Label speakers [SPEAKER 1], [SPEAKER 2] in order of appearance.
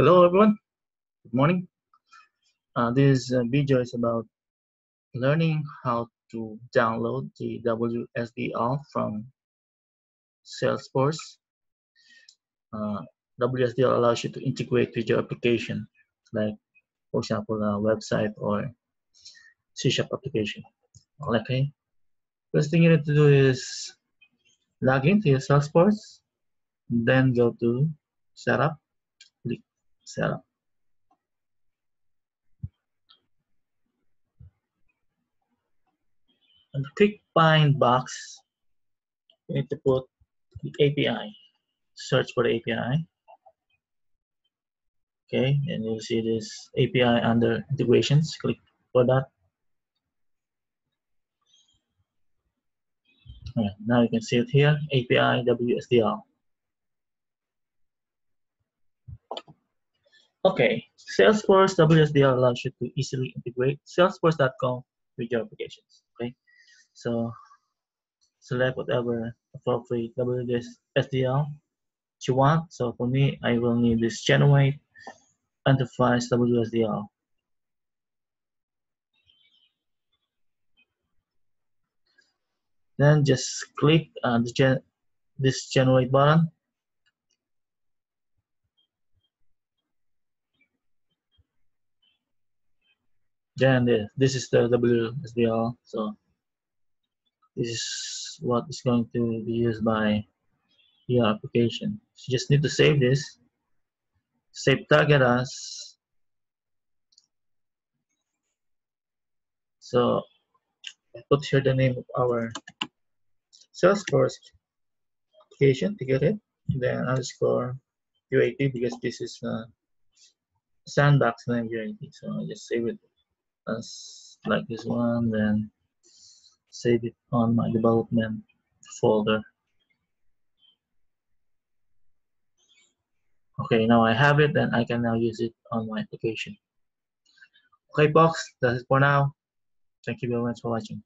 [SPEAKER 1] Hello everyone, good morning. Uh, this uh, video is about learning how to download the WSDL from Salesforce. Uh, WSDL allows you to integrate with your application, like for example, a website or C Sharp application. Okay, first thing you need to do is log into your Salesforce, then go to Setup setup. And the quick find box, you need to put the API. Search for the API. Okay, and you'll see this API under integrations. Click for that. Now you can see it here, API WSDL. Okay, Salesforce WSDL allows you to easily integrate salesforce.com with your applications. Okay, so select whatever appropriate WSDL you want. So for me, I will need this Generate Enterprise WSDL. Then just click uh, the gen this generate button then this is the WSDL so this is what is going to be used by your application. So you just need to save this. Save target as. So I put here the name of our Salesforce application to get it. Then underscore UAT because this is a sandbox name UAT so I just save it as like this one then save it on my development folder. Okay now I have it and I can now use it on my application. Okay box that's it for now. Thank you very much for watching